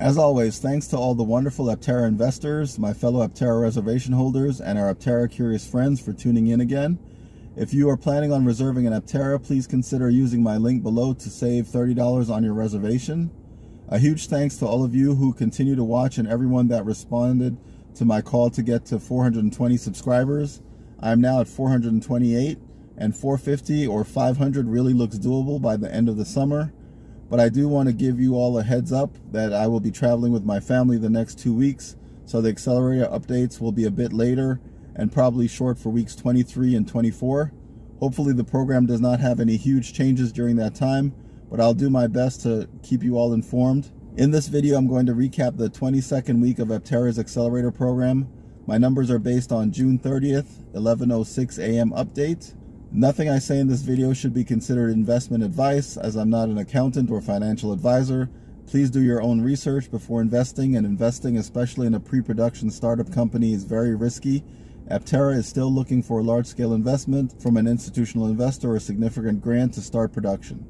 As always, thanks to all the wonderful Aptera investors, my fellow Aptera reservation holders, and our Aptera curious friends for tuning in again. If you are planning on reserving an Aptera, please consider using my link below to save $30 on your reservation. A huge thanks to all of you who continue to watch and everyone that responded to my call to get to 420 subscribers. I'm now at 428 and 450 or 500 really looks doable by the end of the summer. But I do want to give you all a heads up that I will be traveling with my family the next two weeks, so the accelerator updates will be a bit later and probably short for weeks 23 and 24. Hopefully the program does not have any huge changes during that time, but I'll do my best to keep you all informed. In this video, I'm going to recap the 22nd week of Aptera's accelerator program. My numbers are based on June 30th, 11.06 a.m. update. Nothing I say in this video should be considered investment advice as I'm not an accountant or financial advisor. Please do your own research before investing and investing, especially in a pre-production startup company, is very risky. Aptera is still looking for a large-scale investment from an institutional investor or a significant grant to start production.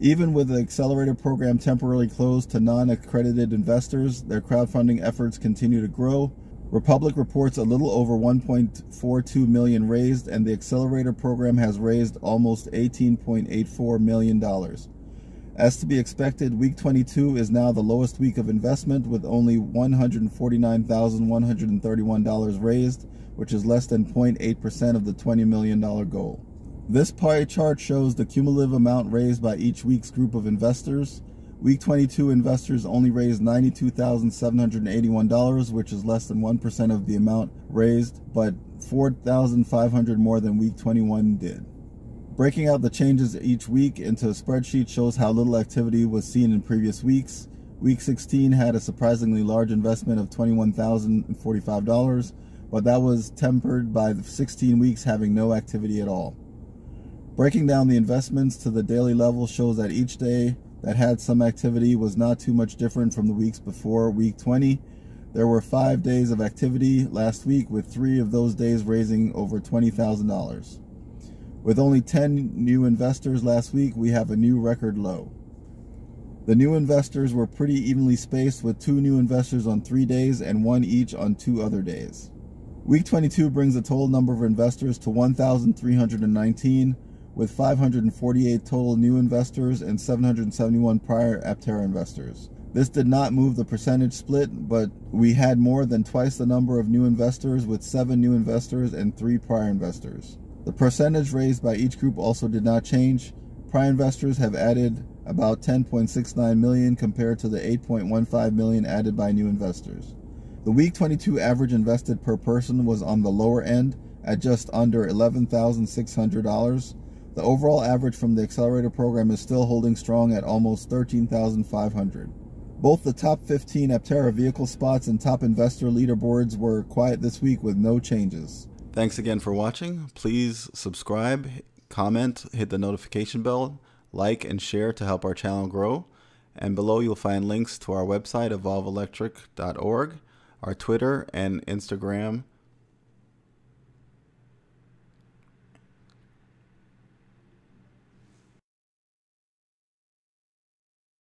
Even with the accelerator program temporarily closed to non-accredited investors, their crowdfunding efforts continue to grow. Republic reports a little over 1.42 million raised and the accelerator program has raised almost 18.84 million dollars. As to be expected, week 22 is now the lowest week of investment with only $149,131 raised, which is less than 0.8% of the $20 million goal. This pie chart shows the cumulative amount raised by each week's group of investors. Week 22 investors only raised $92,781, which is less than 1% of the amount raised, but 4,500 more than week 21 did. Breaking out the changes each week into a spreadsheet shows how little activity was seen in previous weeks. Week 16 had a surprisingly large investment of $21,045, but that was tempered by the 16 weeks having no activity at all. Breaking down the investments to the daily level shows that each day that had some activity was not too much different from the weeks before week 20. There were five days of activity last week, with three of those days raising over $20,000. With only 10 new investors last week, we have a new record low. The new investors were pretty evenly spaced, with two new investors on three days and one each on two other days. Week 22 brings the total number of investors to 1,319 with 548 total new investors and 771 prior Aptera investors. This did not move the percentage split, but we had more than twice the number of new investors with seven new investors and three prior investors. The percentage raised by each group also did not change. Prior investors have added about 10.69 million compared to the 8.15 million added by new investors. The week 22 average invested per person was on the lower end at just under $11,600 the overall average from the accelerator program is still holding strong at almost 13,500. Both the top 15 Aptera vehicle spots and top investor leaderboards were quiet this week with no changes. Thanks again for watching. Please subscribe, comment, hit the notification bell, like and share to help our channel grow. And below you'll find links to our website evolv-electric.org, our Twitter and Instagram